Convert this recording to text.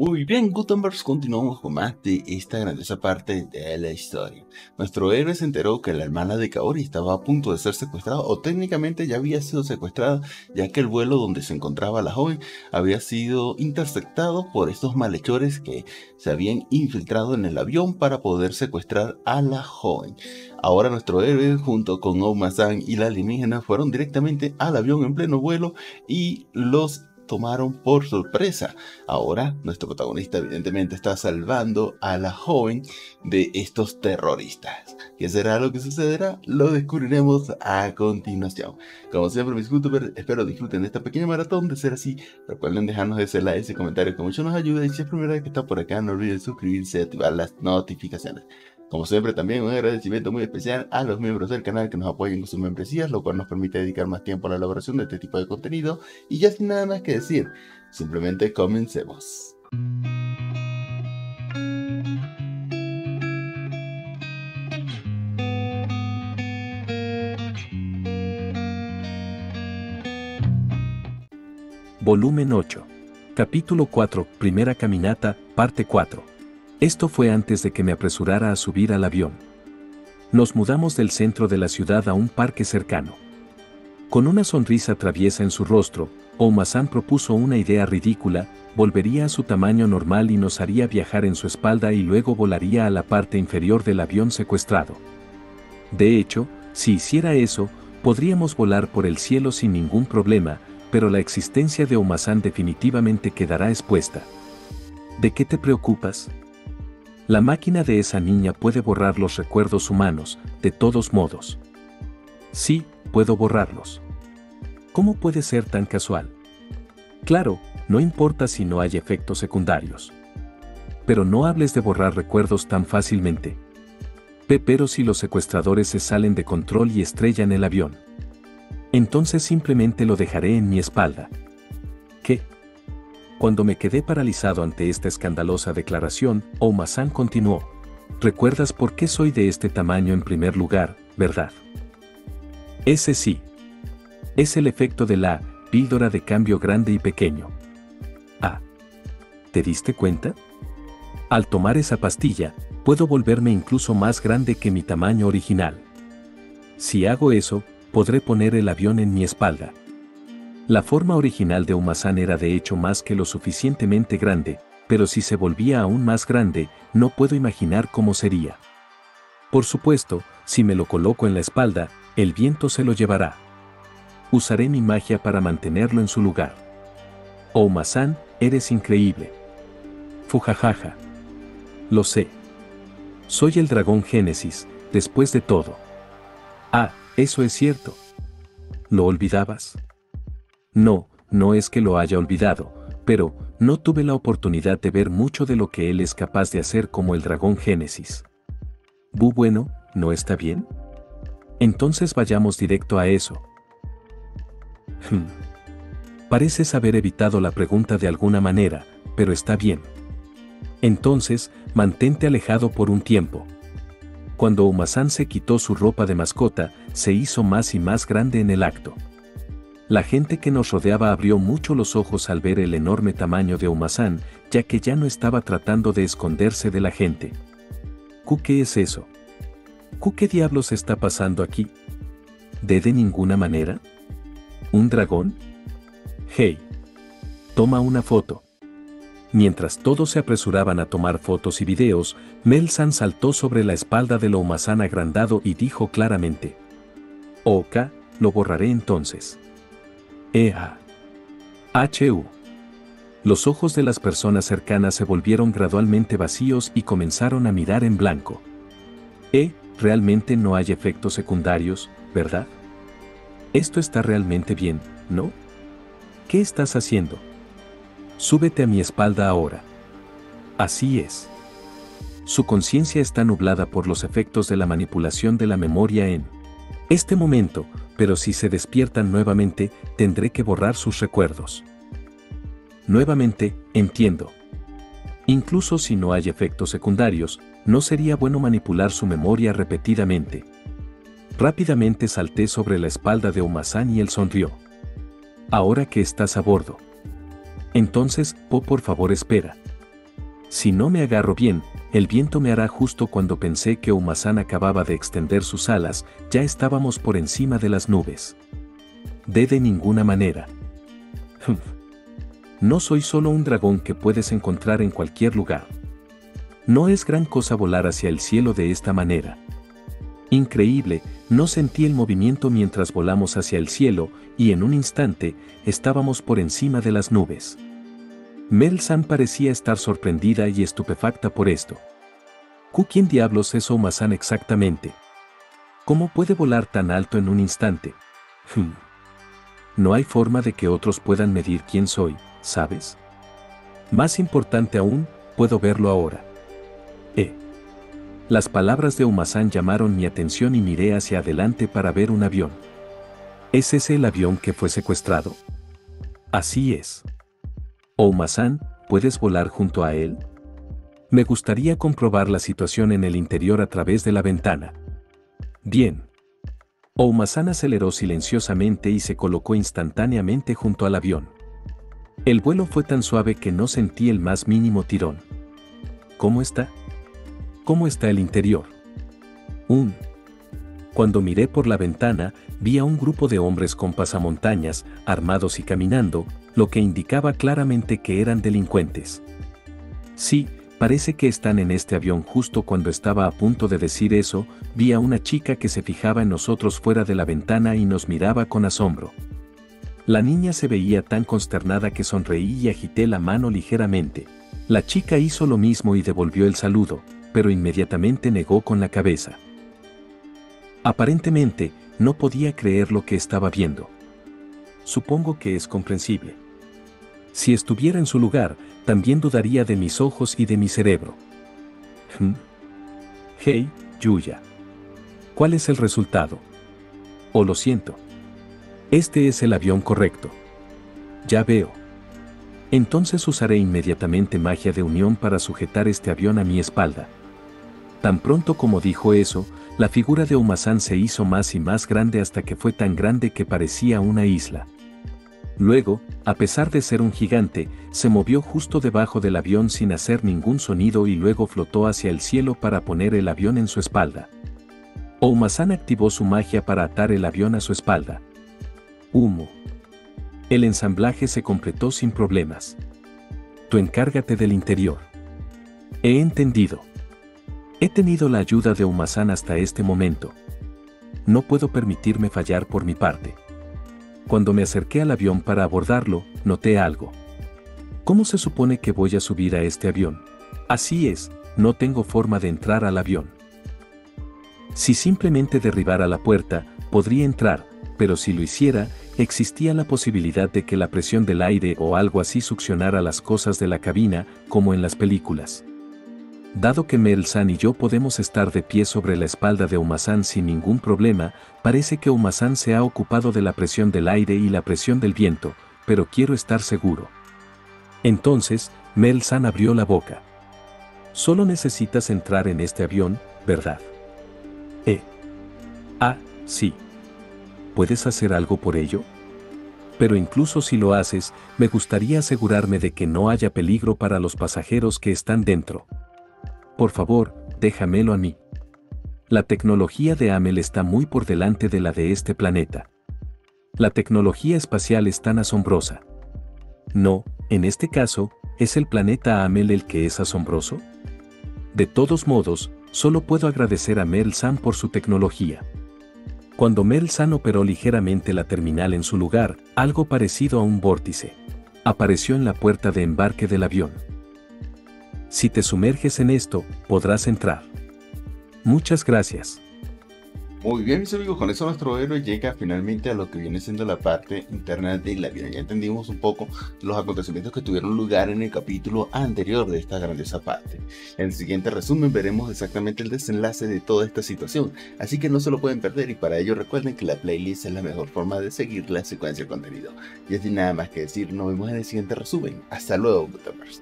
Muy bien, Gutenberg, continuamos con más de esta grandiosa parte de la historia. Nuestro héroe se enteró que la hermana de Kaori estaba a punto de ser secuestrada, o técnicamente ya había sido secuestrada, ya que el vuelo donde se encontraba la joven había sido interceptado por estos malhechores que se habían infiltrado en el avión para poder secuestrar a la joven. Ahora nuestro héroe, junto con Oma-san y la alienígena, fueron directamente al avión en pleno vuelo y los tomaron por sorpresa. Ahora nuestro protagonista evidentemente está salvando a la joven de estos terroristas. ¿Qué será lo que sucederá? Lo descubriremos a continuación. Como siempre mis youtubers, espero disfruten de esta pequeña maratón. De ser así, recuerden dejarnos ese like, ese comentario que mucho nos ayuda. Y si es primera vez que está por acá, no olviden suscribirse y activar las notificaciones. Como siempre, también un agradecimiento muy especial a los miembros del canal que nos apoyan con sus membresías, lo cual nos permite dedicar más tiempo a la elaboración de este tipo de contenido. Y ya sin nada más que decir, simplemente comencemos. Volumen 8. Capítulo 4, Primera Caminata, Parte 4. Esto fue antes de que me apresurara a subir al avión. Nos mudamos del centro de la ciudad a un parque cercano. Con una sonrisa traviesa en su rostro, Omasan propuso una idea ridícula, volvería a su tamaño normal y nos haría viajar en su espalda y luego volaría a la parte inferior del avión secuestrado. De hecho, si hiciera eso, podríamos volar por el cielo sin ningún problema, pero la existencia de Omasan definitivamente quedará expuesta. ¿De qué te preocupas? La máquina de esa niña puede borrar los recuerdos humanos, de todos modos. Sí, puedo borrarlos. ¿Cómo puede ser tan casual? Claro, no importa si no hay efectos secundarios. Pero no hables de borrar recuerdos tan fácilmente. pero si los secuestradores se salen de control y estrellan el avión. Entonces simplemente lo dejaré en mi espalda. ¿Qué? Cuando me quedé paralizado ante esta escandalosa declaración, Omasan continuó. ¿Recuerdas por qué soy de este tamaño en primer lugar, verdad? Ese sí. Es el efecto de la píldora de cambio grande y pequeño. Ah. ¿Te diste cuenta? Al tomar esa pastilla, puedo volverme incluso más grande que mi tamaño original. Si hago eso, podré poner el avión en mi espalda. La forma original de Umasan era de hecho más que lo suficientemente grande, pero si se volvía aún más grande, no puedo imaginar cómo sería. Por supuesto, si me lo coloco en la espalda, el viento se lo llevará. Usaré mi magia para mantenerlo en su lugar. Oh eres increíble. Fujajaja. Lo sé. Soy el dragón Génesis, después de todo. Ah, eso es cierto. ¿Lo olvidabas? No, no es que lo haya olvidado, pero no tuve la oportunidad de ver mucho de lo que él es capaz de hacer como el dragón Génesis. Bu bueno, ¿no está bien? Entonces vayamos directo a eso. Hmm. Pareces haber evitado la pregunta de alguna manera, pero está bien. Entonces, mantente alejado por un tiempo. Cuando Umasan se quitó su ropa de mascota, se hizo más y más grande en el acto. La gente que nos rodeaba abrió mucho los ojos al ver el enorme tamaño de Umasan, ya que ya no estaba tratando de esconderse de la gente. ¿Cu qué es eso? ¿Cu qué diablos está pasando aquí? ¿De de ninguna manera? ¿Un dragón? Hey. Toma una foto. Mientras todos se apresuraban a tomar fotos y videos, Melsan saltó sobre la espalda de Umasan agrandado y dijo claramente. Oka, lo borraré entonces. EA. HU. Los ojos de las personas cercanas se volvieron gradualmente vacíos y comenzaron a mirar en blanco. E, realmente no hay efectos secundarios, ¿verdad? Esto está realmente bien, ¿no? ¿Qué estás haciendo? Súbete a mi espalda ahora. Así es. Su conciencia está nublada por los efectos de la manipulación de la memoria en este momento, pero si se despiertan nuevamente, tendré que borrar sus recuerdos. Nuevamente, entiendo. Incluso si no hay efectos secundarios, no sería bueno manipular su memoria repetidamente. Rápidamente salté sobre la espalda de Umasan y él sonrió. Ahora que estás a bordo. Entonces, Po por favor espera. Si no me agarro bien, el viento me hará justo cuando pensé que Umasan acababa de extender sus alas, ya estábamos por encima de las nubes. De de ninguna manera. No soy solo un dragón que puedes encontrar en cualquier lugar. No es gran cosa volar hacia el cielo de esta manera. Increíble, no sentí el movimiento mientras volamos hacia el cielo, y en un instante, estábamos por encima de las nubes. Mel San parecía estar sorprendida y estupefacta por esto. ¿Ku quién diablos es Omasan exactamente? ¿Cómo puede volar tan alto en un instante? Hmm. No hay forma de que otros puedan medir quién soy, ¿sabes? Más importante aún, puedo verlo ahora. Eh. Las palabras de Umasan llamaron mi atención y miré hacia adelante para ver un avión. ¿Es ese el avión que fue secuestrado? Así es. Oumasan, ¿puedes volar junto a él? Me gustaría comprobar la situación en el interior a través de la ventana. Bien. Oumasan aceleró silenciosamente y se colocó instantáneamente junto al avión. El vuelo fue tan suave que no sentí el más mínimo tirón. ¿Cómo está? ¿Cómo está el interior? Un. Cuando miré por la ventana, vi a un grupo de hombres con pasamontañas, armados y caminando, lo que indicaba claramente que eran delincuentes. Sí, parece que están en este avión justo cuando estaba a punto de decir eso, vi a una chica que se fijaba en nosotros fuera de la ventana y nos miraba con asombro. La niña se veía tan consternada que sonreí y agité la mano ligeramente. La chica hizo lo mismo y devolvió el saludo, pero inmediatamente negó con la cabeza. Aparentemente, no podía creer lo que estaba viendo. Supongo que es comprensible. Si estuviera en su lugar, también dudaría de mis ojos y de mi cerebro. Hmm. Hey, Yuya. ¿Cuál es el resultado? O lo siento. Este es el avión correcto. Ya veo. Entonces usaré inmediatamente magia de unión para sujetar este avión a mi espalda. Tan pronto como dijo eso, la figura de Umasan se hizo más y más grande hasta que fue tan grande que parecía una isla. Luego, a pesar de ser un gigante, se movió justo debajo del avión sin hacer ningún sonido y luego flotó hacia el cielo para poner el avión en su espalda. Oumasan activó su magia para atar el avión a su espalda. Humo. El ensamblaje se completó sin problemas. Tú encárgate del interior. He entendido. He tenido la ayuda de Umasan hasta este momento. No puedo permitirme fallar por mi parte. Cuando me acerqué al avión para abordarlo, noté algo. ¿Cómo se supone que voy a subir a este avión? Así es, no tengo forma de entrar al avión. Si simplemente derribara la puerta, podría entrar, pero si lo hiciera, existía la posibilidad de que la presión del aire o algo así succionara las cosas de la cabina, como en las películas. Dado que Mel-san y yo podemos estar de pie sobre la espalda de Umasan sin ningún problema, parece que Umasan se ha ocupado de la presión del aire y la presión del viento, pero quiero estar seguro. Entonces, Mel-san abrió la boca. Solo necesitas entrar en este avión, ¿verdad? Eh. Ah, sí puedes hacer algo por ello? Pero incluso si lo haces, me gustaría asegurarme de que no haya peligro para los pasajeros que están dentro. Por favor, déjamelo a mí. La tecnología de Amel está muy por delante de la de este planeta. La tecnología espacial es tan asombrosa. No, en este caso, ¿es el planeta Amel el que es asombroso? De todos modos, solo puedo agradecer a Mel Sam por su tecnología. Cuando Mel-san operó ligeramente la terminal en su lugar, algo parecido a un vórtice apareció en la puerta de embarque del avión. Si te sumerges en esto, podrás entrar. Muchas gracias. Muy bien, mis amigos, con eso nuestro héroe llega finalmente a lo que viene siendo la parte interna de la vida. Ya entendimos un poco los acontecimientos que tuvieron lugar en el capítulo anterior de esta grandiosa parte. En el siguiente resumen veremos exactamente el desenlace de toda esta situación, así que no se lo pueden perder y para ello recuerden que la playlist es la mejor forma de seguir la secuencia de contenido. Y sin nada más que decir, nos vemos en el siguiente resumen. Hasta luego, Gutenberg.